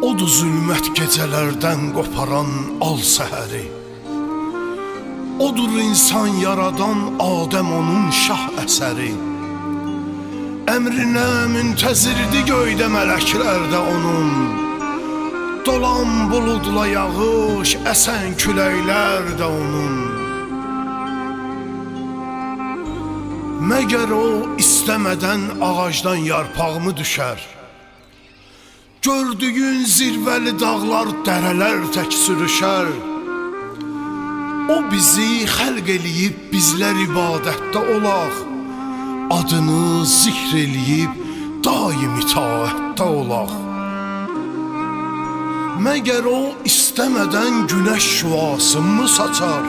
Odur zülmət gecələrdən qoparan al səhəri. Odur insan yaradan Adəm onun şah əsəri. Əmrinə müntəzirdi göydə mələklər də onun. Dolan buludla yağış, əsən küləklər də onun. Məgər o istəmədən ağacdan yarpağımı düşər Gördüyün zirvəli dağlar, dərələr tək sürüşər. O bizi xəlq eləyib, bizlər ibadətdə olaq. Adını zikr eləyib, daim itaətdə olaq. Məgər o istəmədən günəş şüasını saçar?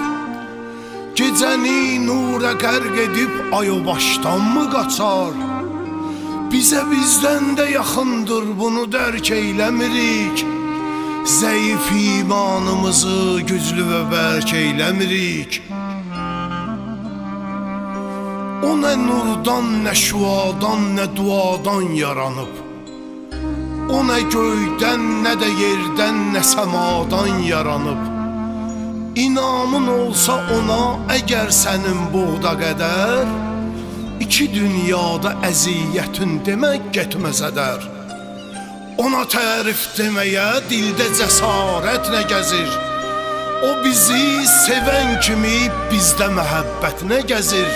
Gecəni nura qərq edib ay o başdanmı qaçar Bizə bizdən də yaxındır bunu dərk eyləmirik. Zəif imanımızı güclü və bərk eyləmirik. O nə nurdan, nə şuadan, nə duadan yaranıb. O nə göydən, nə də yerdən, nə səmadan yaranıb. İnamın olsa ona əgər sənin buğda qədər İki dünyada əziyyətin demək getməzədər Ona tərif deməyə dildə cəsarət nə gəzir? O bizi sevən kimi bizdə məhəbbət nə gəzir?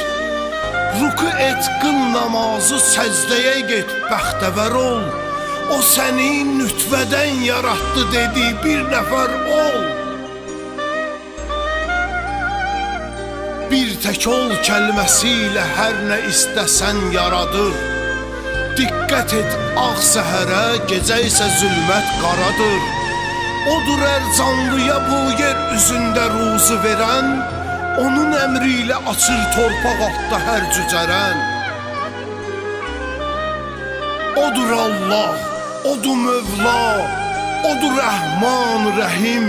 Ruku et, qıl namazı, səcdəyə get, bəxtəvər ol. O səni nütvədən yaratdı dedi, bir nəfər ol Bir tək ol kəlməsi ilə hər nə istəsən yaradır. Diqqət et ağ səhərə, gecə isə zülmət qaradır. Odur hər canlıya bu yer üzündə ruzu verən Onun əmri ilə açır torpaq altda hər cücərən. Odur Allah, odur Mövla, odur Rəhman, Rəhim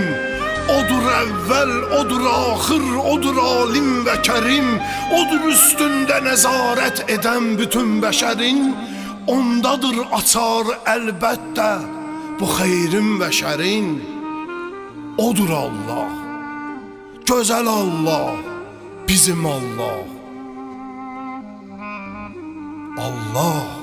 Odur əvvəl, odur axır, odur alim və kərim Odur üstündə nəzarət edən bütün bəşərin Ondadır açar əlbəttə bu xeyrin və şərin. Odur Allah, gözəl Allah, bizim Allah. Allah